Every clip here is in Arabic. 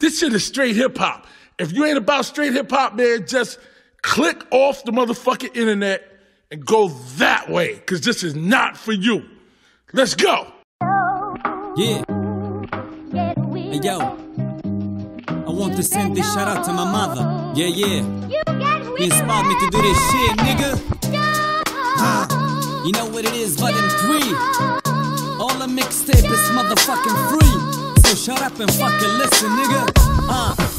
This shit is straight hip hop. If you ain't about straight hip hop, man, just click off the motherfucking internet and go that way, because this is not for you. Let's go. Yeah. Hey, yo. I want to send this shout out to my mother. Yeah, yeah. He inspired me to do this shit, nigga. Ha. You know what it is, volume 3. All the mixtape is motherfucking free. Shut up and fucking listen, nigga. Uh.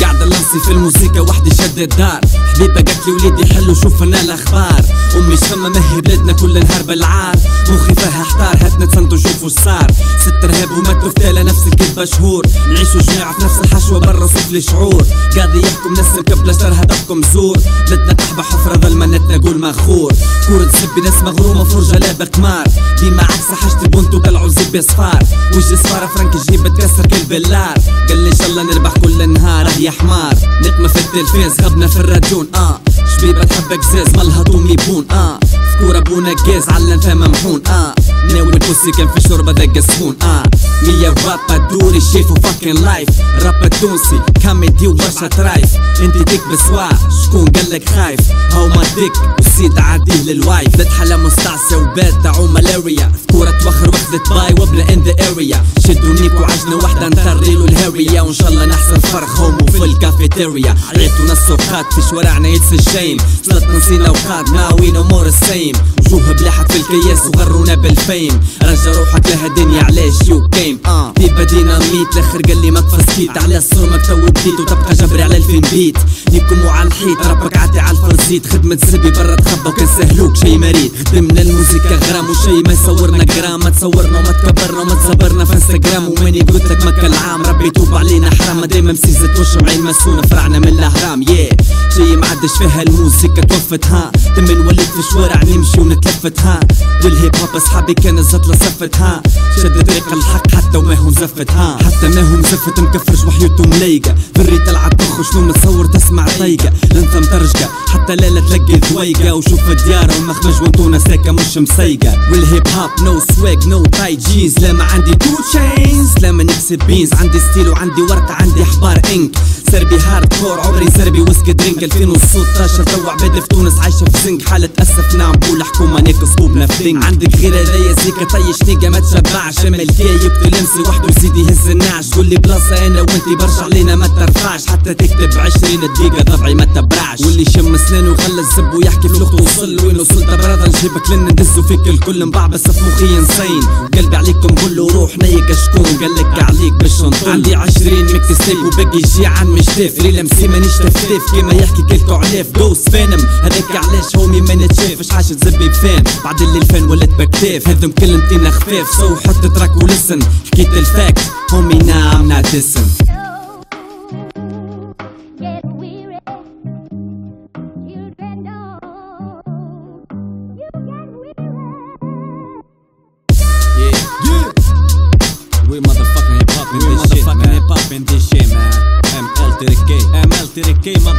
قاعد لنصي في الموسيقى وحدي شد الدار. حبيبة قالت لي وليدي حلو شوف لنا الأخبار. أمي شفمة مهي بلادنا كل نهار بالعار. مخي فيها احتار هات نتسندوا شوفوا صار ست رهاب وماتوا فتالة نفس الكذبة شهور نعيشوا جماعة في نفس الحشوة برا صوت لي شعور. قاضي يحكم ناس الكبلة شر هدفكم زور. بلادنا تحبى حفرة ظلمنتنا قول مخور كورة تسبي ناس مغرومة فرجة لا بقمار ديما عكس حاجة البنت وطلعوا زب صفار وجه صفارة فرنك جيب تكسر كل بالار قال لي إن شاء الله نربح كل نهار يا حمار. نقمة في التلفاز غبنا في الراديون آه. شبيبة تحب قزاز مالها طوم يبون آه. فكورة ابونا جاز علن فيها ممحون آه. ناوي البوسي كان في شوربة دق سفون آه. مية رابا دوري شيفو فاكين لايف رابا تونسي كوميدي وبرشا ترايف انت ديك بسوا شكون قالك خايف؟ هاو ما ديك وسيد عاديه للوايف. ذات حلا مستعصي وبات تاعو ملاريا. فكورة توخر وخذت باي وبلا ان ذا اريا شدوا نيك وعجنة واحدة نطريلو الهرية وإن شاء الله نحسن فرخ هومو في الكافيتيريا. عيطوا نص وخات في شوارعنا يتس الشيم صلت نسينا وخات ناوي نو مور السيم وجوه بلاحت في الكياس وغرونا بالفيم. رجع روحك لها دنيا علاش يو كيم آه. ديبا ديناميت الآخر قال لي ما تفسكيت على الصور مكتب بديت وتبقى جبري على الفين بيت. نيكم على الحيط ربك عاتي على الفرزيت خدمة زبي برا تخبى وكان سهلوك شي مريض. خدمنا الموسيقى غرام وشي ما يصورنا جرام ما تصورنا وما تكبرنا وما تصبرنا في انستغرام. وماني قلت لك مكة العام ربي يتوب علينا حرام. دايما مسيزة وش معين مسونا فرعنا من الأهرام. معدش فيها الموسيقى توفت ها تم وليت في شوارع نمشي ونتلفت ها والهيب هوب أصحابي كان الزطلة صفت ها شد طريق الحق حتى وما هم زفت ها حتى ما هم زفت مكفرش وحيوته ملايقة في الريت طلعت طخ شنو متصور تسمع طيقة. لنثم ترجقة. حتى لا تلقي ذويقة. وشوف الديار ومخمج وانتونا ساكة مش مسيقة. والهيب هوب نو سواق نو تاي جيز لا ما عندي تو تشينز لا ما نكسب بينز عندي ستيل وعندي ورقة عندي حبار انك سربي هارد كور عمري سربي ويسكي درينك 2016 تو عباد في تونس عايشة في زنك. حالة أسف نعم بول حكومة نيك صبوبنا في دنك عندك غير هذايا زيكا طيش نيجا ما تشبعش. اما الكيا يقتل امسي وحده وزيد يهز النعش. تقول لي بلاصة أنا وأنتي برشا علينا ما ترفعش. حتى تكتب 20 دقيقة طبعي ما تبرعش. واللي يشم اسنانه وخلى الزب ويحكي في لغته. وصل وين وصلت برادة نجيبك لنا ندزو فيك الكل مبعبس في مخي نصين قلبي عليكم كله روح نيك شكون؟ قالك عليك باش نطول. عندي 20 ميكس ستيب وباقي يجي عن مش تاف ريلا مسي مانيش تفتيف كيما يحكي كلكو علاف دوس فانم هذاك علاش هومي ما نتشافش عاش تزبي بفان بعد اللي الفان ولات بكتاف هذم كلمتين خفاف سو حط تراك ولسن. حكيت الفاكت هومي نعم نعتسم We motherfucking hip hop in this shit, man. ML to the K, ML to the K, motherfucker.